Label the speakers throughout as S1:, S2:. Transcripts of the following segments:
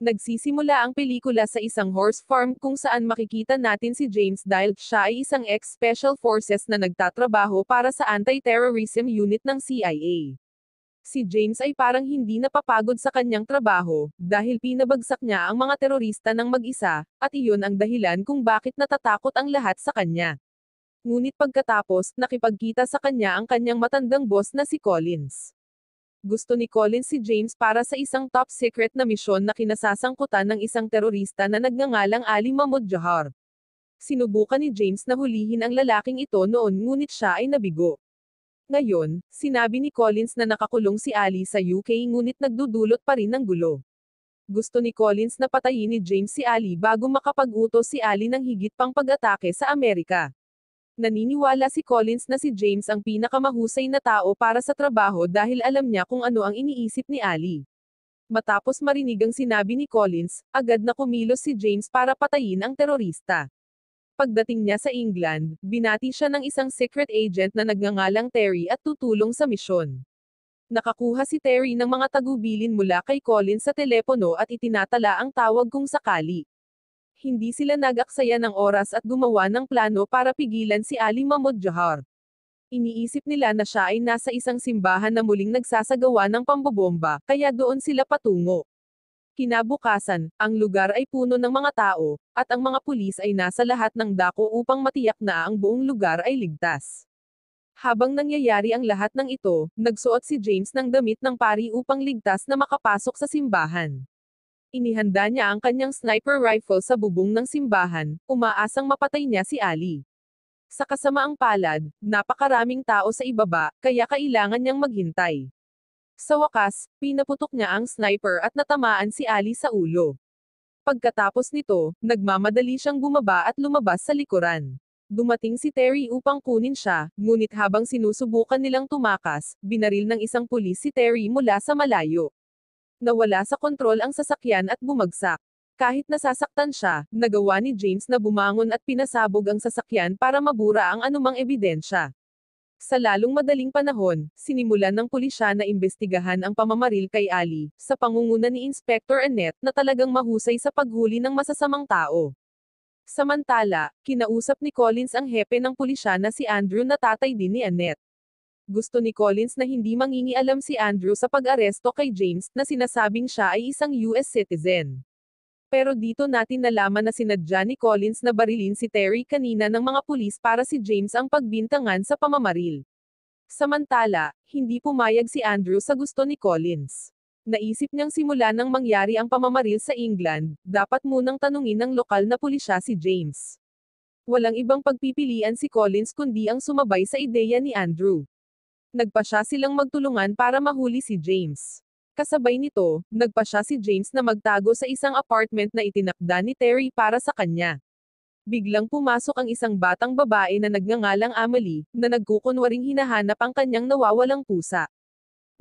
S1: Nagsisimula ang pelikula sa isang horse farm kung saan makikita natin si James dahil siya ay isang ex-special forces na nagtatrabaho para sa anti-terrorism unit ng CIA. Si James ay parang hindi napapagod sa kanyang trabaho, dahil pinabagsak niya ang mga terorista ng mag-isa, at iyon ang dahilan kung bakit natatakot ang lahat sa kanya. Ngunit pagkatapos, nakipagkita sa kanya ang kanyang matandang boss na si Collins gusto ni Collins si James para sa isang top secret na misyon na kinasasangkutan ng isang terorista na nagngangalang Ali Mahmoud Jahar. Sinubukan ni James na hulihin ang lalaking ito noon ngunit siya ay nabigo. Ngayon, sinabi ni Collins na nakakulong si Ali sa UK ngunit nagdudulot pa rin ng gulo. Gusto ni Collins na patayin ni James si Ali bago makapag-utos si Ali ng higit pang pag-atake sa Amerika. Naniniwala si Collins na si James ang pinakamahusay na tao para sa trabaho dahil alam niya kung ano ang iniisip ni Ali. Matapos marinig ang sinabi ni Collins, agad na kumilos si James para patayin ang terorista. Pagdating niya sa England, binati siya ng isang secret agent na nagngangalang Terry at tutulong sa misyon. Nakakuha si Terry ng mga tagubilin mula kay Collins sa telepono at itinatala ang tawag kung sakali hindi sila nag-aksaya ng oras at gumawa ng plano para pigilan si Ali Mahmoud Jahar. Iniisip nila na siya ay nasa isang simbahan na muling nagsasagawa ng pambobomba, kaya doon sila patungo. Kinabukasan, ang lugar ay puno ng mga tao, at ang mga pulis ay nasa lahat ng dako upang matiyak na ang buong lugar ay ligtas. Habang nangyayari ang lahat ng ito, nagsuot si James ng damit ng pari upang ligtas na makapasok sa simbahan. Inihanda niya ang kanyang sniper rifle sa bubong ng simbahan, umaasang mapatay niya si Ali. Sa kasamaang palad, napakaraming tao sa ibaba, kaya kailangan niyang maghintay. Sa wakas, pinaputok niya ang sniper at natamaan si Ali sa ulo. Pagkatapos nito, nagmamadali siyang bumaba at lumabas sa likuran. Dumating si Terry upang kunin siya, ngunit habang sinusubukan nilang tumakas, binaril ng isang pulis si Terry mula sa malayo. Nawala sa kontrol ang sasakyan at bumagsak. Kahit nasasaktan siya, nagawa ni James na bumangon at pinasabog ang sasakyan para mabura ang anumang ebidensya. Sa lalong madaling panahon, sinimulan ng pulisya na imbestigahan ang pamamaril kay Ali, sa pangunguna ni Inspector Annette na talagang mahusay sa paghuli ng masasamang tao. Samantala, kinausap ni Collins ang hepe ng pulisya na si Andrew na tatay din ni Annette gusto ni Collins na hindi mangingialam si Andrew sa pag-aresto kay James na sinasabing siya ay isang US citizen. Pero dito natin nalaman na sinadya ni Collins na barilin si Terry kanina ng mga pulis para si James ang pagbintangan sa pamamaril. Samantala, hindi pumayag si Andrew sa gusto ni Collins. Naisip niyang simula nang mangyari ang pamamaril sa England, dapat munang tanungin ng lokal na pulisya si James. Walang ibang pagpipilian si Collins kundi ang sumabay sa ideya ni Andrew. Nagpa siya silang magtulungan para mahuli si James. Kasabay nito, nagpa siya si James na magtago sa isang apartment na itinakda ni Terry para sa kanya. Biglang pumasok ang isang batang babae na nagngangalang Amelie, na nagkukunwaring hinahanap ang kanyang nawawalang pusa.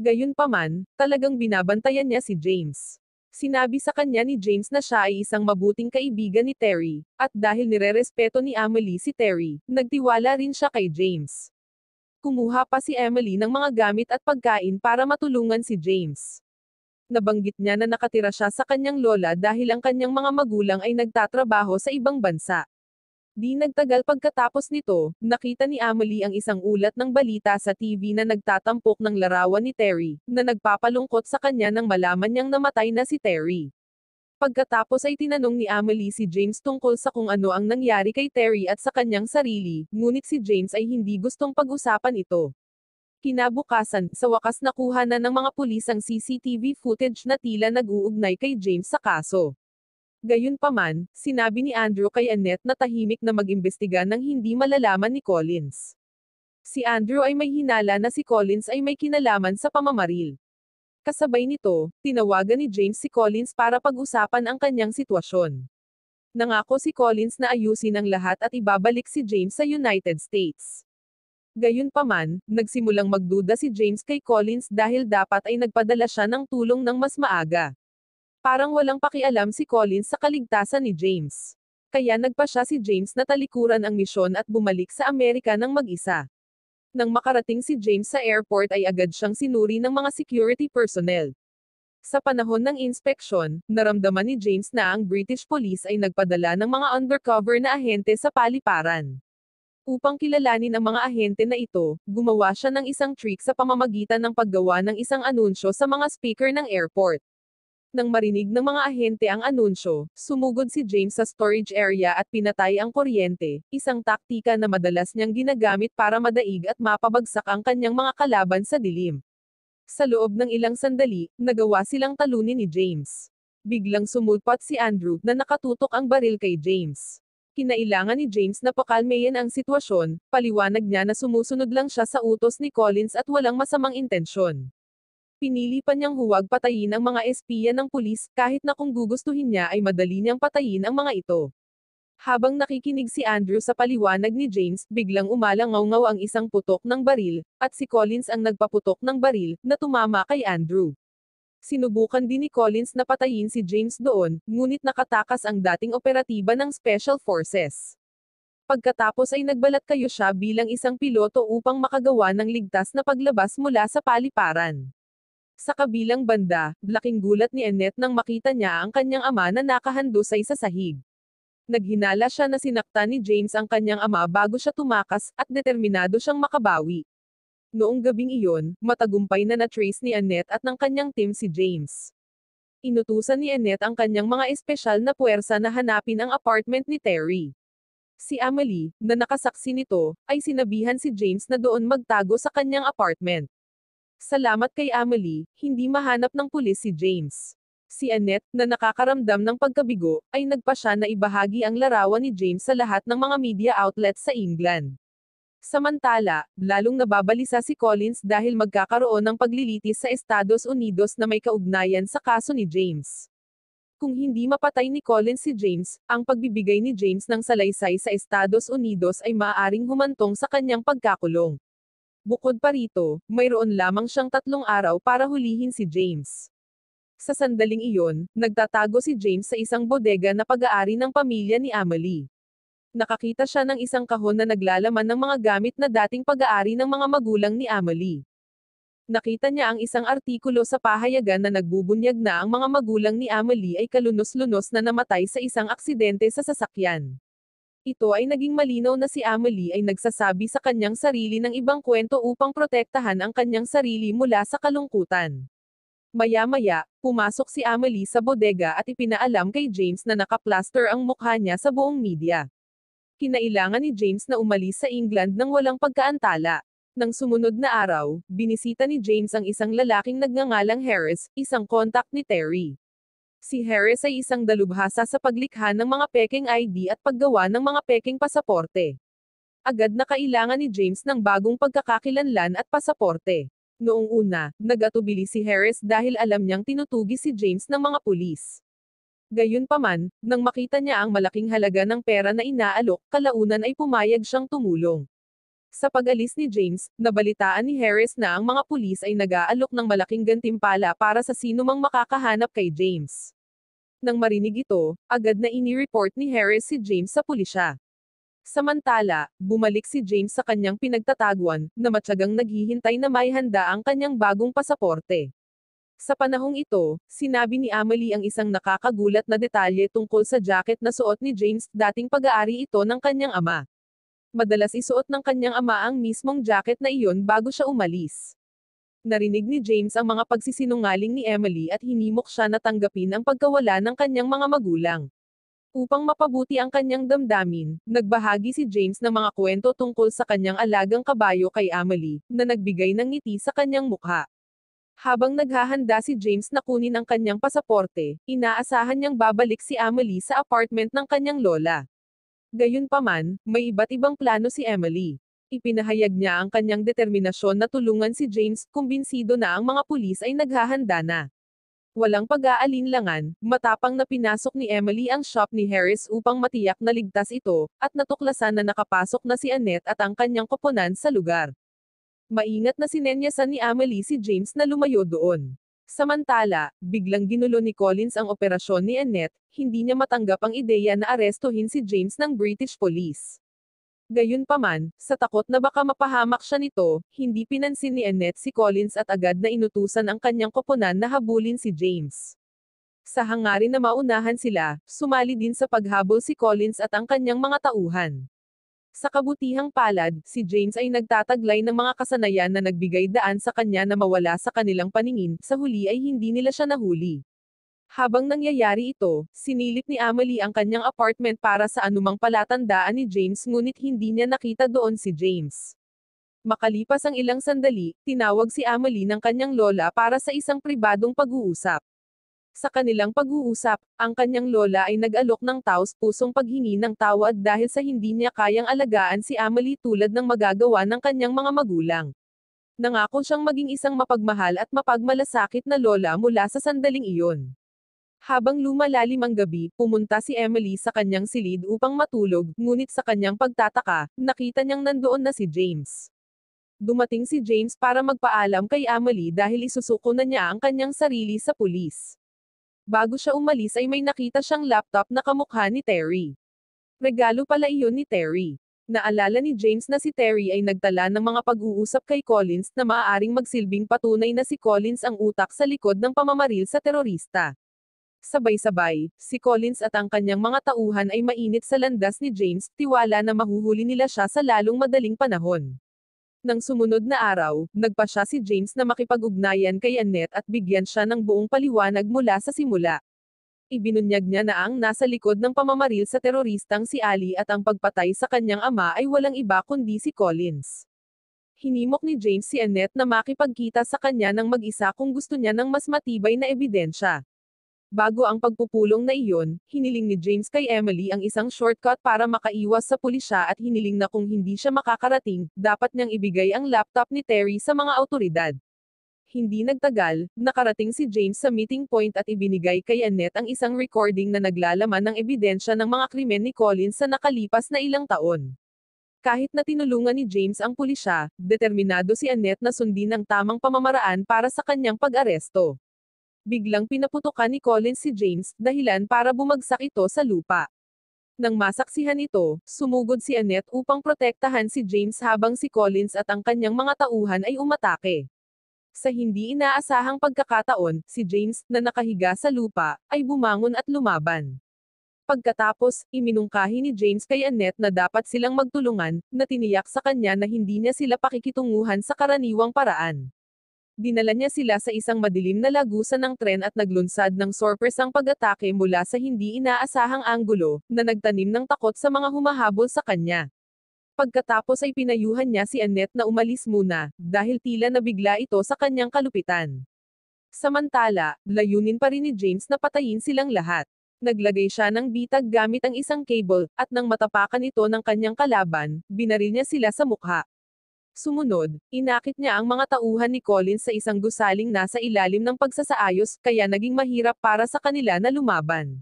S1: Gayunpaman, talagang binabantayan niya si James. Sinabi sa kanya ni James na siya ay isang mabuting kaibigan ni Terry, at dahil nirerespeto ni Amelie si Terry, nagtiwala rin siya kay James. Kumuha pa si Emily ng mga gamit at pagkain para matulungan si James. Nabanggit niya na nakatira siya sa kanyang lola dahil ang kanyang mga magulang ay nagtatrabaho sa ibang bansa. Di nagtagal pagkatapos nito, nakita ni Emily ang isang ulat ng balita sa TV na nagtatampok ng larawan ni Terry, na nagpapalungkot sa kanya nang malaman niyang namatay na si Terry. Pagkatapos ay tinanong ni Amelie si James tungkol sa kung ano ang nangyari kay Terry at sa kanyang sarili, ngunit si James ay hindi gustong pag-usapan ito. Kinabukasan, sa wakas nakuha na ng mga pulis ang CCTV footage na tila nag-uugnay kay James sa kaso. Gayunpaman, sinabi ni Andrew kay Annette na tahimik na mag-imbestiga nang hindi malalaman ni Collins. Si Andrew ay may hinala na si Collins ay may kinalaman sa pamamaril. Kasabay nito, tinawagan ni James si Collins para pag-usapan ang kanyang sitwasyon. Nangako si Collins na ayusin ang lahat at ibabalik si James sa United States. Gayunpaman, nagsimulang magduda si James kay Collins dahil dapat ay nagpadala siya ng tulong ng mas maaga. Parang walang pakialam si Collins sa kaligtasan ni James. Kaya nagpa siya si James na talikuran ang misyon at bumalik sa Amerika ng mag-isa. Nang makarating si James sa airport ay agad siyang sinuri ng mga security personnel. Sa panahon ng inspeksyon, naramdaman ni James na ang British Police ay nagpadala ng mga undercover na ahente sa paliparan. Upang kilalanin ang mga ahente na ito, gumawa siya ng isang trick sa pamamagitan ng paggawa ng isang anunsyo sa mga speaker ng airport. Nang marinig ng mga ahente ang anunsyo, sumugod si James sa storage area at pinatay ang kuryente, isang taktika na madalas niyang ginagamit para madaig at mapabagsak ang kanyang mga kalaban sa dilim. Sa loob ng ilang sandali, nagawa silang talunin ni James. Biglang sumulpat si Andrew na nakatutok ang baril kay James. Kinailangan ni James na pakalmayan ang sitwasyon, paliwanag niya na sumusunod lang siya sa utos ni Collins at walang masamang intensyon. Pinili pa niyang huwag patayin ang mga espiya ng pulis, kahit na kung gugustuhin niya ay madali niyang patayin ang mga ito. Habang nakikinig si Andrew sa paliwanag ni James, biglang umalangaw-ngaw ang isang putok ng baril, at si Collins ang nagpaputok ng baril, na tumama kay Andrew. Sinubukan din ni Collins na patayin si James doon, ngunit nakatakas ang dating operatiba ng Special Forces. Pagkatapos ay nagbalat kayo siya bilang isang piloto upang makagawa ng ligtas na paglabas mula sa paliparan. Sa kabilang banda, laking gulat ni Annette nang makita niya ang kanyang ama na nakahandusay sa sahig. Naghinala siya na sinaktan ni James ang kanyang ama bago siya tumakas, at determinado siyang makabawi. Noong gabing iyon, matagumpay na na-trace ni Annette at ng kanyang team si James. Inutusan ni Annette ang kanyang mga espesyal na puwersa na hanapin ang apartment ni Terry. Si Amelie, na nakasaksi nito, ay sinabihan si James na doon magtago sa kanyang apartment. Salamat kay Amelie, hindi mahanap ng pulis si James. Si Annette, na nakakaramdam ng pagkabigo, ay nagpa siya na ibahagi ang larawan ni James sa lahat ng mga media outlets sa England. Samantala, lalong nababalisa si Collins dahil magkakaroon ng paglilitis sa Estados Unidos na may kaugnayan sa kaso ni James. Kung hindi mapatay ni Collins si James, ang pagbibigay ni James ng salaysay sa Estados Unidos ay maaaring humantong sa kanyang pagkakulong. Bukod pa rito, mayroon lamang siyang tatlong araw para hulihin si James. Sa sandaling iyon, nagtatago si James sa isang bodega na pag-aari ng pamilya ni Amelie. Nakakita siya ng isang kahon na naglalaman ng mga gamit na dating pag-aari ng mga magulang ni Amelie. Nakita niya ang isang artikulo sa pahayagan na nagbubunyag na ang mga magulang ni Amelie ay kalunos-lunos na namatay sa isang aksidente sa sasakyan. Ito ay naging malinaw na si Amelie ay nagsasabi sa kanyang sarili ng ibang kwento upang protektahan ang kanyang sarili mula sa kalungkutan. Maya-maya, pumasok si Amelie sa bodega at ipinaalam kay James na nakaplaster ang mukha niya sa buong media. Kinailangan ni James na umalis sa England nang walang pagkaantala. Nang sumunod na araw, binisita ni James ang isang lalaking nagngangalang Harris, isang kontak ni Terry. Si Harris ay isang dalubhasa sa paglikha ng mga peking ID at paggawa ng mga peking pasaporte. Agad na kailangan ni James ng bagong pagkakakilanlan at pasaporte. Noong una, nagatubili si Harris dahil alam niyang tinutugi si James ng mga pulis. Gayunpaman, nang makita niya ang malaking halaga ng pera na inaalok, kalaunan ay pumayag siyang tumulong. Sa pag-alis ni James, nabalitaan ni Harris na ang mga pulis ay nag-aalok ng malaking gantimpala para sa sinumang makakahanap kay James. Nang marinig ito, agad na ini-report ni Harris si James sa pulisya. Samantala, bumalik si James sa kanyang pinagtataguan, na matyagang naghihintay na may handa ang kanyang bagong pasaporte. Sa panahong ito, sinabi ni Amelie ang isang nakakagulat na detalye tungkol sa jacket na suot ni James, dating pag-aari ito ng kanyang ama. Madalas isuot ng kanyang ama ang mismong jacket na iyon bago siya umalis. Narinig ni James ang mga pagsisinungaling ni Emily at hinimok siya na tanggapin ang pagkawala ng kanyang mga magulang. Upang mapabuti ang kanyang damdamin, nagbahagi si James ng mga kwento tungkol sa kanyang alagang kabayo kay Emily, na nagbigay ng ngiti sa kanyang mukha. Habang naghahanda si James na kunin ang kanyang pasaporte, inaasahan niyang babalik si Emily sa apartment ng kanyang lola. Gayunpaman, may iba't ibang plano si Emily. Ipinahayag niya ang kanyang determinasyon na tulungan si James, kumbinsido na ang mga pulis ay naghahanda na. Walang pag-aalinlangan, matapang na pinasok ni Emily ang shop ni Harris upang matiyak na ligtas ito, at natuklasan na nakapasok na si Annette at ang kanyang koponan sa lugar. Maingat na sinenyasan ni Emily si James na lumayo doon. Samantala, biglang ginulo ni Collins ang operasyon ni Annette, hindi niya matanggap ang ideya na arestuhin si James ng British Police. Gayunpaman, sa takot na baka mapahamak siya nito, hindi pinansin ni Annette si Collins at agad na inutusan ang kanyang koponan na habulin si James. Sa hangarin na maunahan sila, sumali din sa paghabol si Collins at ang kanyang mga tauhan. Sa kabutihang palad, si James ay nagtataglay ng mga kasanayan na nagbigay daan sa kanya na mawala sa kanilang paningin, sa huli ay hindi nila siya nahuli. Habang nangyayari ito, sinilip ni Amelie ang kanyang apartment para sa anumang palatandaan ni James ngunit hindi niya nakita doon si James. Makalipas ang ilang sandali, tinawag si Amelie ng kanyang lola para sa isang pribadong pag-uusap. Sa kanilang pag-uusap, ang kanyang lola ay nag-alok ng taos-pusong paghingi ng tawad dahil sa hindi niya kayang alagaan si Amelie tulad ng magagawa ng kanyang mga magulang. Nangako siyang maging isang mapagmahal at mapagmalasakit na lola mula sa sandaling iyon. Habang lumalalim ang gabi, pumunta si Emily sa kanyang silid upang matulog, ngunit sa kanyang pagtataka, nakita niyang nandoon na si James. Dumating si James para magpaalam kay Emily dahil isusuko na niya ang kanyang sarili sa pulis. Bago siya umalis ay may nakita siyang laptop na kamukha ni Terry. Regalo pala iyon ni Terry. Naalala ni James na si Terry ay nagtala ng mga pag-uusap kay Collins na maaaring magsilbing patunay na si Collins ang utak sa likod ng pamamaril sa terorista. Sabay-sabay, si Collins at ang kanyang mga tauhan ay mainit sa landas ni James, tiwala na mahuhuli nila siya sa lalong madaling panahon. Nang sumunod na araw, nagpa siya si James na makipag-ugnayan kay Annette at bigyan siya ng buong paliwanag mula sa simula. Ibinunyag niya na ang nasa likod ng pamamaril sa teroristang si Ali at ang pagpatay sa kanyang ama ay walang iba kundi si Collins. Hinimok ni James si Annette na makipagkita sa kanya ng mag-isa kung gusto niya ng mas matibay na ebidensya. Bago ang pagpupulong na iyon, hiniling ni James kay Emily ang isang shortcut para makaiwas sa pulisya at hiniling na kung hindi siya makakarating, dapat niyang ibigay ang laptop ni Terry sa mga autoridad. Hindi nagtagal, nakarating si James sa meeting point at ibinigay kay Annette ang isang recording na naglalaman ng ebidensya ng mga krimen ni Collins sa nakalipas na ilang taon. Kahit na tinulungan ni James ang pulisya, determinado si Annette na sundin ang tamang pamamaraan para sa kanyang pag-aresto. Biglang pinaputukan ni Collins si James, dahilan para bumagsak ito sa lupa. Nang masaksihan ito, sumugod si Annette upang protektahan si James habang si Collins at ang kanyang mga tauhan ay umatake. Sa hindi inaasahang pagkakataon, si James, na nakahiga sa lupa, ay bumangon at lumaban. Pagkatapos, iminungkahi ni James kay Annette na dapat silang magtulungan, na tiniyak sa kanya na hindi niya sila pakikitunguhan sa karaniwang paraan. Dinala niya sila sa isang madilim na lagusan ng tren at naglunsad ng sorpresang pag-atake mula sa hindi inaasahang anggulo, na nagtanim ng takot sa mga humahabol sa kanya. Pagkatapos ay pinayuhan niya si Annette na umalis muna, dahil tila nabigla ito sa kanyang kalupitan. Samantala, layunin pa rin ni James na patayin silang lahat. Naglagay siya ng bitag gamit ang isang cable, at nang matapakan ito ng kanyang kalaban, binaril niya sila sa mukha. Sumunod, inakit niya ang mga tauhan ni Collins sa isang gusaling nasa ilalim ng pagsasaayos, kaya naging mahirap para sa kanila na lumaban.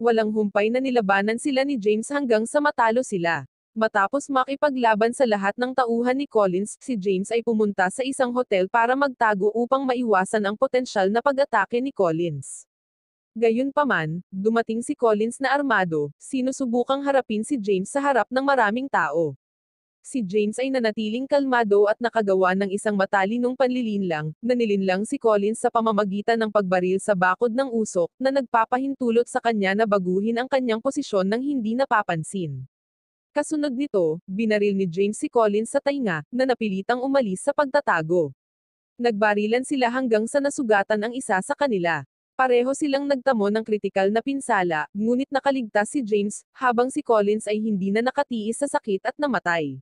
S1: Walang humpay na nilabanan sila ni James hanggang sa matalo sila. Matapos makipaglaban sa lahat ng tauhan ni Collins, si James ay pumunta sa isang hotel para magtago upang maiwasan ang potensyal na pag-atake ni Collins. Gayunpaman, dumating si Collins na armado, sinusubukang harapin si James sa harap ng maraming tao. Si James ay nanatiling kalmado at nakagawa ng isang matalinong panlilinlang, na nilinlang si Collins sa pamamagitan ng pagbaril sa bakod ng usok, na nagpapahintulot sa kanya na baguhin ang kanyang posisyon ng hindi napapansin. Kasunod nito, binaril ni James si Collins sa tainga, na napilitang umalis sa pagtatago. Nagbarilan sila hanggang sa nasugatan ang isa sa kanila. Pareho silang nagtamo ng kritikal na pinsala, ngunit nakaligtas si James, habang si Collins ay hindi na nakatiis sa sakit at namatay.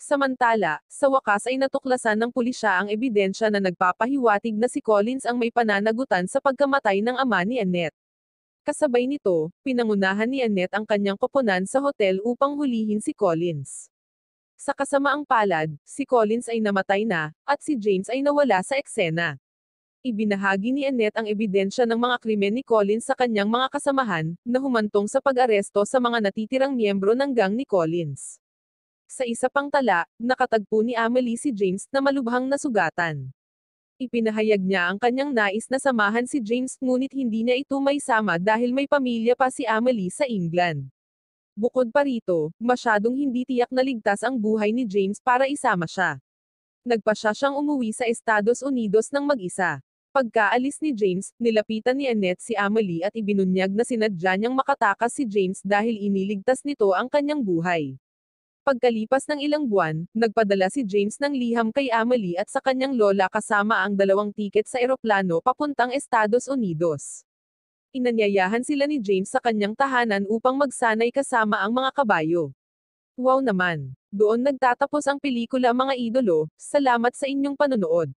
S1: Samantala, sa wakas ay natuklasan ng pulisya ang ebidensya na nagpapahiwatig na si Collins ang may pananagutan sa pagkamatay ng ama ni Annette. Kasabay nito, pinangunahan ni Annette ang kanyang koponan sa hotel upang hulihin si Collins. Sa kasamaang palad, si Collins ay namatay na, at si James ay nawala sa eksena. Ibinahagi ni Annette ang ebidensya ng mga krimen ni Collins sa kanyang mga kasamahan, na humantong sa pag-aresto sa mga natitirang miyembro ng gang ni Collins. Sa isa pang tala, nakatagpo ni Amelie si James na malubhang nasugatan. Ipinahayag niya ang kanyang nais na samahan si James ngunit hindi niya ito may sama dahil may pamilya pa si Amelie sa England. Bukod pa rito, masyadong hindi tiyak na ligtas ang buhay ni James para isama siya. Nagpa siya siyang umuwi sa Estados Unidos ng mag-isa. Pagkaalis ni James, nilapitan ni Annette si Amelie at ibinunyag na sinadya niyang makatakas si James dahil iniligtas nito ang kanyang buhay. Pagkalipas ng ilang buwan, nagpadala si James ng liham kay Amelie at sa kanyang lola kasama ang dalawang tiket sa eroplano papuntang Estados Unidos. Inanyayahan sila ni James sa kanyang tahanan upang magsanay kasama ang mga kabayo. Wow naman! Doon nagtatapos ang pelikula mga idolo, salamat sa inyong panonood.